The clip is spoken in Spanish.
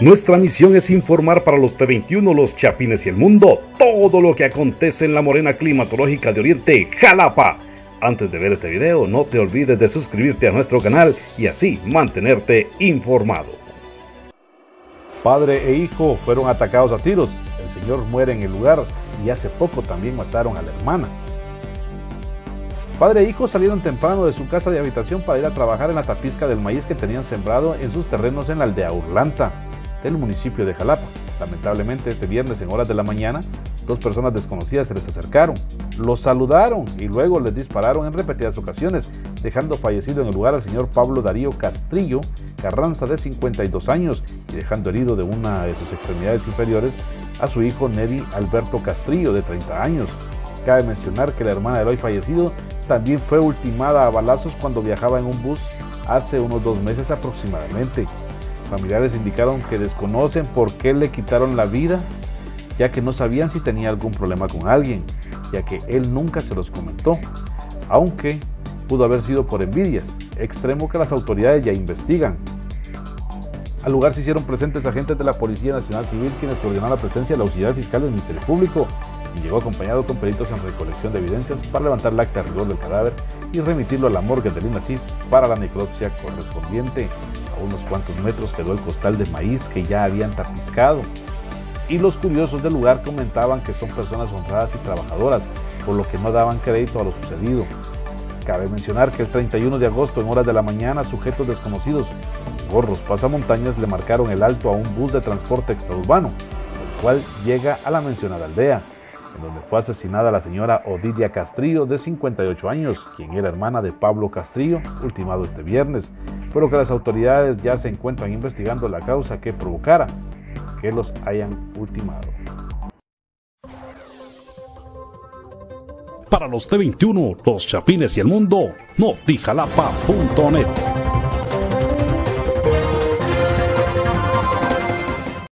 Nuestra misión es informar para los T21, los Chapines y el mundo todo lo que acontece en la morena climatológica de Oriente, Jalapa. Antes de ver este video, no te olvides de suscribirte a nuestro canal y así mantenerte informado. Padre e hijo fueron atacados a tiros. El señor muere en el lugar y hace poco también mataron a la hermana. Padre e hijo salieron temprano de su casa de habitación para ir a trabajar en la tapisca del maíz que tenían sembrado en sus terrenos en la aldea Urlanta del municipio de Jalapa. Lamentablemente, este viernes en horas de la mañana, dos personas desconocidas se les acercaron, los saludaron y luego les dispararon en repetidas ocasiones, dejando fallecido en el lugar al señor Pablo Darío Castrillo Carranza de 52 años y dejando herido de una de sus extremidades inferiores a su hijo Neri Alberto Castrillo de 30 años. Cabe mencionar que la hermana del hoy fallecido también fue ultimada a balazos cuando viajaba en un bus hace unos dos meses aproximadamente. Familiares indicaron que desconocen por qué le quitaron la vida, ya que no sabían si tenía algún problema con alguien, ya que él nunca se los comentó, aunque pudo haber sido por envidias, extremo que las autoridades ya investigan. Al lugar se hicieron presentes agentes de la Policía Nacional Civil quienes coordinaron la presencia de la Auxiliar Fiscal del Ministerio Público y llegó acompañado con peritos en recolección de evidencias para levantar el acta de rigor del cadáver y remitirlo a la morgue del INACIF para la necropsia correspondiente unos cuantos metros quedó el costal de maíz que ya habían tapiscado. Y los curiosos del lugar comentaban que son personas honradas y trabajadoras, por lo que no daban crédito a lo sucedido. Cabe mencionar que el 31 de agosto, en horas de la mañana, sujetos desconocidos con gorros pasamontañas le marcaron el alto a un bus de transporte extraurbano, el cual llega a la mencionada aldea, donde fue asesinada la señora Odilia Castrillo, de 58 años, quien era hermana de Pablo Castrillo, ultimado este viernes, pero que las autoridades ya se encuentran investigando la causa que provocara que los hayan ultimado. Para los T21, los Chapines y el mundo, notijalapa.net.